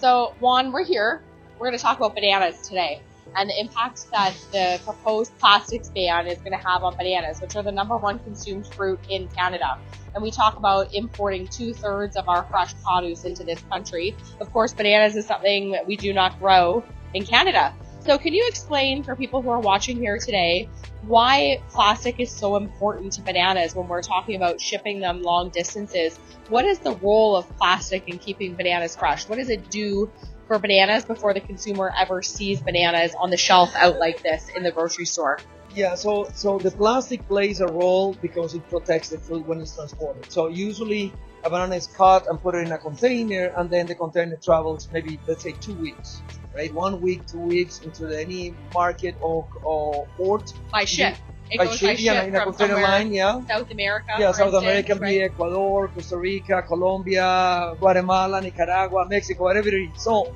So, Juan, we're here. We're going to talk about bananas today and the impact that the proposed plastics ban is going to have on bananas, which are the number one consumed fruit in Canada. And we talk about importing two thirds of our fresh produce into this country. Of course, bananas is something that we do not grow in Canada. So, can you explain for people who are watching here today why plastic is so important to bananas when we're talking about shipping them long distances? What is the role of plastic in keeping bananas fresh? What does it do for bananas before the consumer ever sees bananas on the shelf out like this in the grocery store? Yeah, so so the plastic plays a role because it protects the fruit when it's transported. So usually a banana is cut and put it in a container, and then the container travels maybe let's say two weeks, right? One week, two weeks into any market or, or port. By ship. It by goes ship, by yeah, ship in a container line, yeah. South America. Yeah, South instance, America can be? Ecuador, Costa Rica, Colombia, Guatemala, Nicaragua, Mexico, whatever it is. So,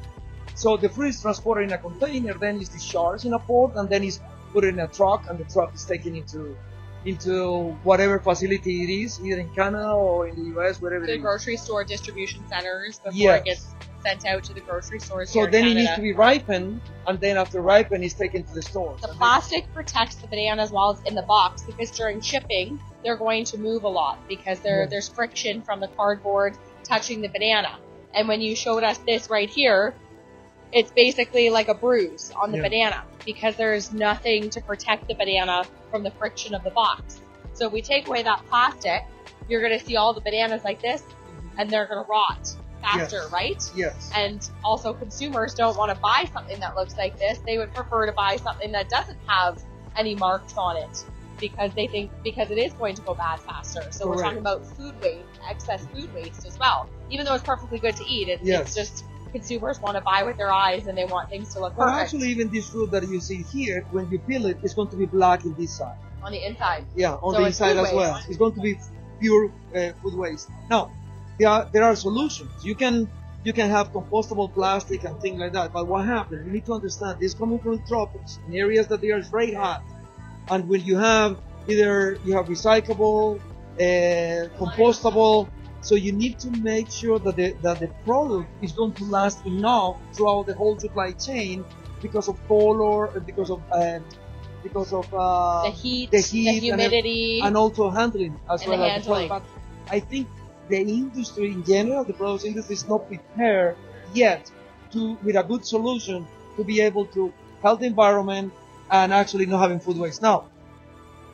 so the fruit is transported in a container, then it's discharged in a port, and then it's put in a truck, and the truck is taken into into whatever facility it is, either in Canada or in the US, wherever the it is. grocery store distribution centers before Yes. it gets sent out to the grocery stores. So then it needs to be ripened, and then after ripened, it's taken to the store. The And then- plastic protects the bananas while it's in the box because during shipping they're going to move a lot because there Yes. there's friction from the cardboard touching the banana. And when you showed us this right here, it's basically like a bruise on the Yeah. banana because there's nothing to protect the banana from the friction of the box. So if we take away that plastic, you're going to see all the bananas like this mm-hmm. and they're going to rot faster, Yes. right? Yes. And also, consumers don't want to buy something that looks like this. They would prefer to buy something that doesn't have any marks on it because they think because it is going to go bad faster. So we're talking about food waste, excess food waste as well. Even though it's perfectly good to eat, it's, Yes. it's just consumers want to buy with their eyes and they want things to look perfect actually, even this fruit that you see here, when you peel it, it's going to be black in this side. on the inside. Yeah, on So the inside as well. It's going to be pure uh, food waste. Now, there are, there are solutions. You can you can have compostable plastic and things like that. But what happens? You need to understand this coming from the tropics in areas that they are very hot, and when you have either you have recyclable, uh, compostable. So you need to make sure that the that the product is going to last enough throughout the whole supply chain because of color, uh, because of uh, because of uh, The heat, the the, heat and humidity. and also handling as And well the as the But I think the industry in general, the product industry, is not prepared yet to, with a good solution, to be able to help the environment and actually not having food waste. Now,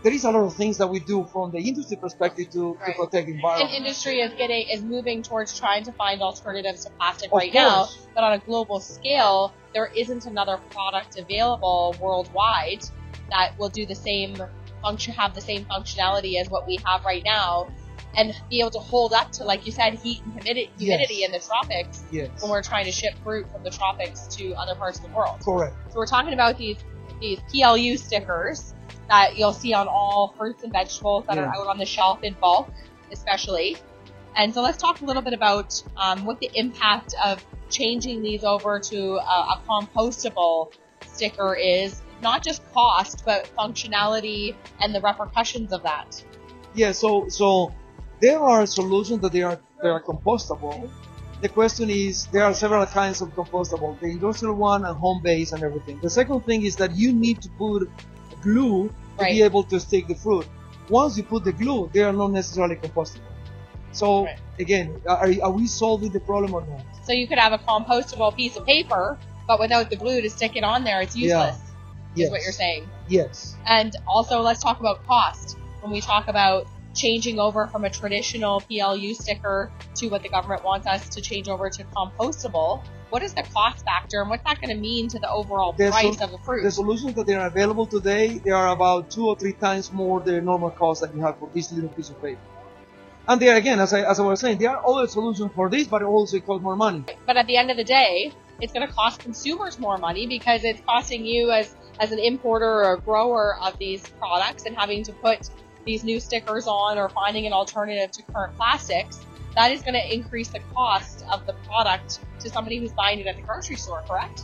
there is a lot of things that we do from the industry perspective to, Right. to protect the and environment. industry is getting is moving towards trying to find alternatives to plastic Of right now. But on a global scale, there isn't another product available worldwide that will do the same function, have the same functionality as what we have right now, and be able to hold up to, like you said, heat and humidity, humidity in the tropics Yes, when we're trying to ship fruit from the tropics to other parts of the world. correct. So we're talking about these these PLU stickers that you'll see on all fruits and vegetables that are out on the shelf in bulk, especially. And so let's talk a little bit about um, what the impact of changing these over to a, a compostable sticker is. Not just cost, but functionality and the repercussions of that. Yeah, so so there are solutions that they are they are compostable. The question is there are several kinds of compostable, the industrial one and home base and everything. The second thing is that you need to put glue to Right. be able to stick the fruit. Once you put the glue, they are not necessarily compostable. So Right. again, are, are we solving the problem or not? So you could have a compostable piece of paper, but without the glue to stick it on there, it's Yeah. useless. Is what you're saying. Yes. And also, let's talk about cost. When we talk about changing over from a traditional PLU sticker to what the government wants us to change over to compostable, what is the cost factor and what's that going to mean to the overall The price sol- of the fruit? The solutions that are available today, they are about two or three times more the normal cost that you have for this little piece of paper. And there again, as I, as I was saying, there are other solutions for this, but it also costs more money. but at the end of the day, it's going to cost consumers more money because it's costing you as as an importer or a grower of these products and having to put these new stickers on or finding an alternative to current plastics. That is going to increase the cost of the product to somebody who's buying it at the grocery store, correct?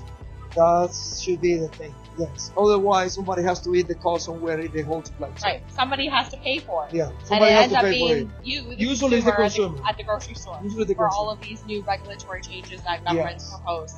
That should be the thing. Yes. Otherwise, somebody has to eat the cost somewhere in the whole place. Right. Somebody has to pay for it. Yeah. And Somebody it has ends to up pay for it. being you, the Usually it's the consumer, at consumer. At the grocery store Usually the for consumer. all of these new regulatory changes that governments Yes. propose.